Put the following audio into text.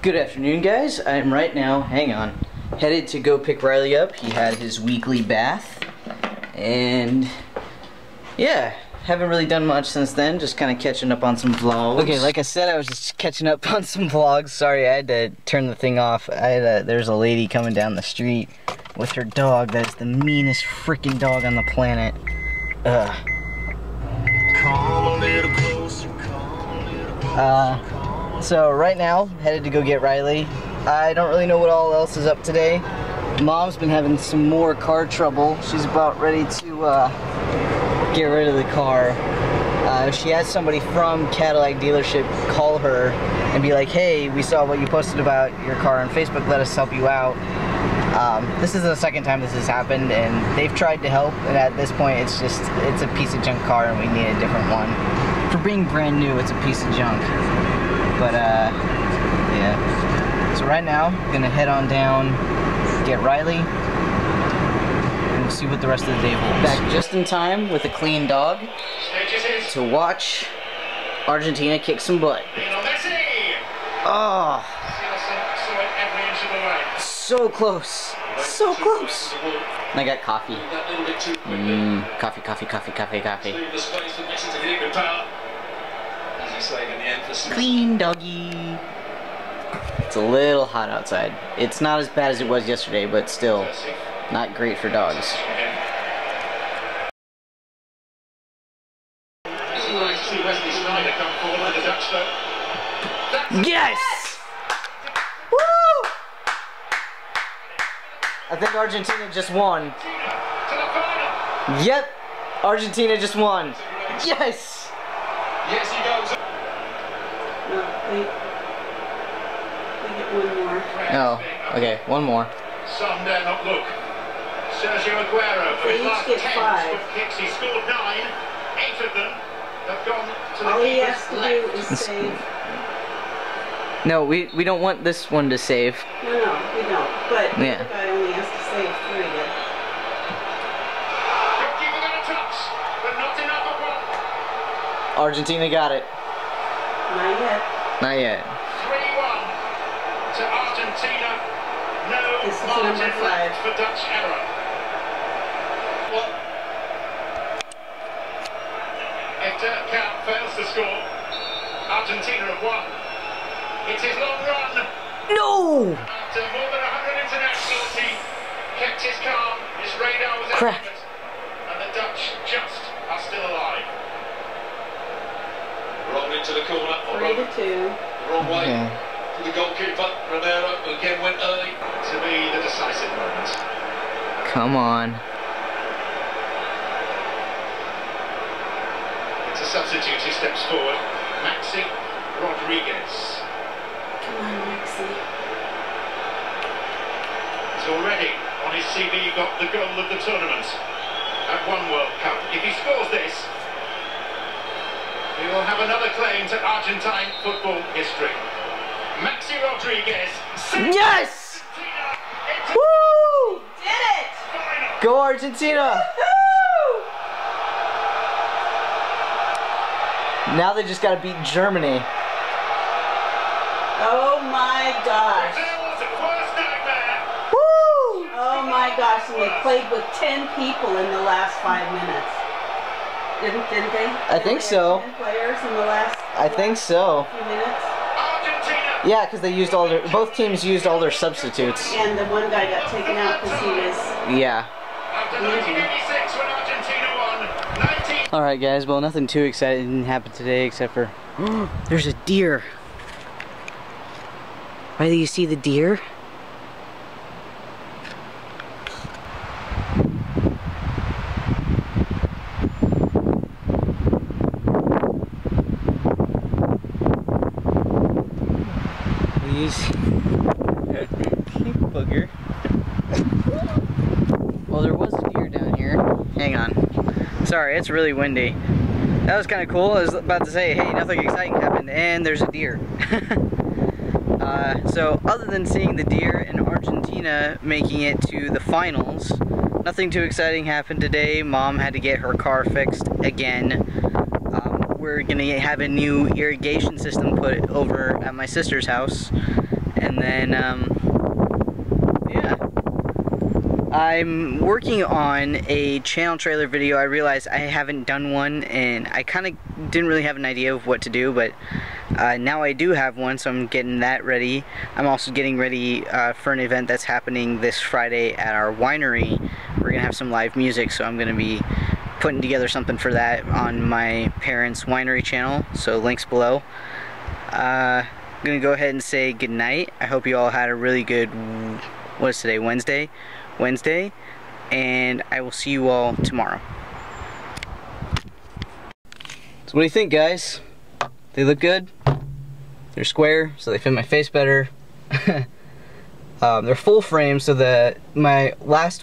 Good afternoon, guys. I'm right now, hang on, headed to go pick Riley up. He had his weekly bath, and yeah, haven't really done much since then, just kind of catching up on some vlogs. Okay, like I said, I was just catching up on some vlogs. Sorry, I had to turn the thing off. I had a, there's a lady coming down the street with her dog that is the meanest freaking dog on the planet. Ugh. Uh, so right now, headed to go get Riley. I don't really know what all else is up today. Mom's been having some more car trouble. She's about ready to uh, get rid of the car. Uh, she had somebody from Cadillac dealership call her and be like, hey, we saw what you posted about your car on Facebook, let us help you out. Um, this is the second time this has happened and they've tried to help and at this point it's just, it's a piece of junk car and we need a different one. For being brand new, it's a piece of junk. But uh, yeah. So right now, I'm gonna head on down, get Riley, and we'll see what the rest of the day holds. Back just in time with a clean dog to watch Argentina kick some butt. Oh, so close, so close. And I got coffee. Mmm, coffee, coffee, coffee, coffee, coffee. Clean doggy. It's a little hot outside. It's not as bad as it was yesterday, but still not great for dogs. Yes! Woo! I think Argentina just won. Yep, Argentina just won. Yes! Yes, he goes. No, wait. We get one more. Oh, okay, one more. Some dare not look. Sergio Aguero, for his They last get 10 five. kicks, he scored nine. Eight of them have gone to the All he has to left. do is save. No, we, we don't want this one to save. No, no, we don't. But Yeah. other guy only has to save three. Then. Goalkeeper touch, but not enough of one. Argentina got it. Not yet. Not yet. 3-1 to Argentina. No This is margin number left for Dutch error. Well, if Dirk Kuyt fails to score, Argentina have won. It's his long run. No! After more than 100 internationals, he kept his calm, his radar was Crap. accurate, and the Dutch just are still alive. Rolled into the corner, or Three wrong, to two. wrong way Okay. to the goalkeeper. Romero again went early to be the decisive moment. Come on. It's a substitute who steps forward. Maxi Rodriguez. Come on, Maxi. He's already on his CV got the goal of the tournament at one World Cup. If he scores this, he will have another claim to Argentine football history. Maxi Rodriguez. Yes! Argentina Woo! Did it! final. Go Argentina! Now they just gotta beat Germany. Oh my gosh. Brazil's worst nightmare. Woo! Oh my gosh. And they played with 10 people in the last five minutes. Didn't, didn't they? I think so. players in the last, I think so. minutes. Yeah, because they used all their, both teams used all their substitutes. And the one guy got taken out because he was Yeah. After 1986 when Argentina won. 19. Alright guys, well nothing too exciting happened today except for, there's a deer. Riley, you see the deer? Please. you booger. Well, there was a deer down here. Hang on. Sorry, it's really windy. That was kind of cool. I was about to say, hey, nothing exciting happened, and there's a deer. uh, so, other than seeing the deer in Argentina making it to the finals, nothing too exciting happened today. Mom had to get her car fixed again. Um, we're gonna have a new irrigation system put over at my sister's house, And then, um. I'm working on a channel trailer video. I realized I haven't done one and I kind of didn't really have an idea of what to do, but uh, now I do have one, so I'm getting that ready. I'm also getting ready uh, for an event that's happening this Friday at our winery. We're gonna have some live music, so I'm gonna be putting together something for that on my parents' winery channel, so links below. Uh, I'm gonna go ahead and say goodnight. I hope you all had a really good, what is today, Wednesday? Wednesday, and I will see you all tomorrow. So what do you think, guys? They look good? They're square, so they fit my face better. um, they're full frame, so that my last